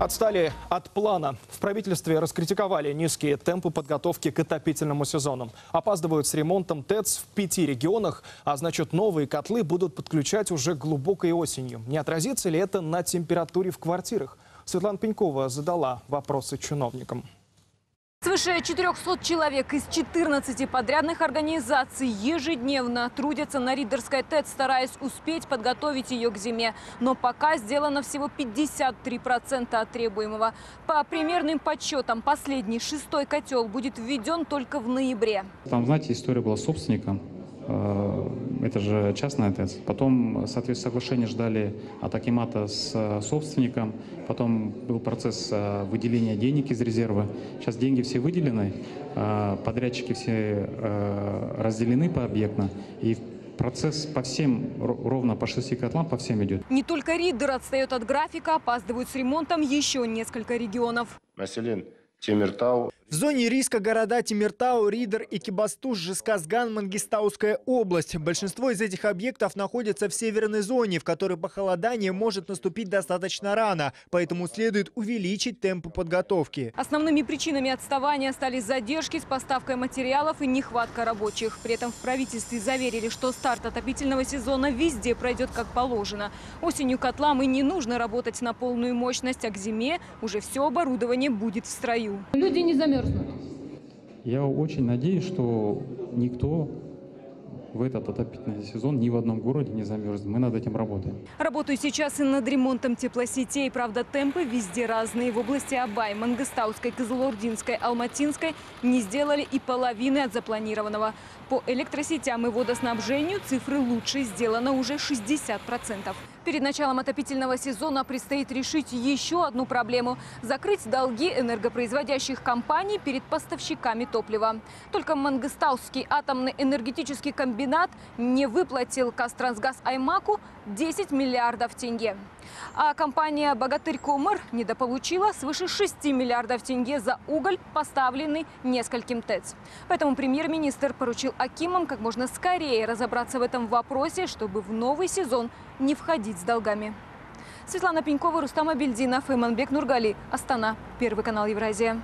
Отстали от плана. В правительстве раскритиковали низкие темпы подготовки к отопительному сезону. Опаздывают с ремонтом ТЭЦ в пяти регионах, а значит новые котлы будут подключать уже глубокой осенью. Не отразится ли это на температуре в квартирах? Светлана Пенькова задала вопросы чиновникам. Свыше 400 человек из 14 подрядных организаций ежедневно трудятся на Ридерской ТЭЦ, стараясь успеть подготовить ее к зиме. Но пока сделано всего 53% от требуемого. По примерным подсчетам, последний шестой котел будет введен только в ноябре. Там, знаете, история была собственником. Это же частная ТЭЦ. Потом, соответственно, соглашение ждали от Акимата с э, собственником. Потом был процесс э, выделения денег из резерва. Сейчас деньги все выделены, э, подрядчики все разделены пообъектно. И процесс по всем, ро- ровно по шести котлам, по всем идет. Не только Ридер отстает от графика, опаздывают с ремонтом еще несколько регионов. мәселен теміртау В зоне риска города Тимиртау, Ридер, Экибастуз, Жесказган, Мангистауская область. Большинство из этих объектов находятся в северной зоне, в которой похолодание может наступить достаточно рано, поэтому следует увеличить темпы подготовки. Основными причинами отставания стали задержки с поставкой материалов и нехватка рабочих. При этом в правительстве заверили, что старт отопительного сезона везде пройдет как положено. Осенью котлам и не нужно работать на полную мощность, а к зиме уже все оборудование будет в строю. Люди не замерзнут. Я очень надеюсь, что никто в этот отопительный сезон ни в одном городе не замерзнет. Мы над этим работаем. Работаю сейчас и над ремонтом теплосетей. Правда, темпы везде разные. В области Абай, Мангостауской, Кызылординской, Алматинской не сделали и половины от запланированного. По электросетям и водоснабжению цифры лучше. Сделано уже 60%. Перед началом отопительного сезона предстоит решить еще одну проблему – закрыть долги энергопроизводящих компаний перед поставщиками топлива. Только Мангостаусский атомный энергетический комбинат не выплатил Кастрансгаз Аймаку 10 миллиардов тенге. А компания «Богатырь Комар» недополучила свыше 6 миллиардов тенге за уголь, поставленный нескольким ТЭЦ. Поэтому премьер-министр поручил Акимам как можно скорее разобраться в этом вопросе, чтобы в новый сезон не входить с долгами. Светлана Пенькова, Рустам Абельдинов и Манбек Нургали. Астана. Первый канал Евразия.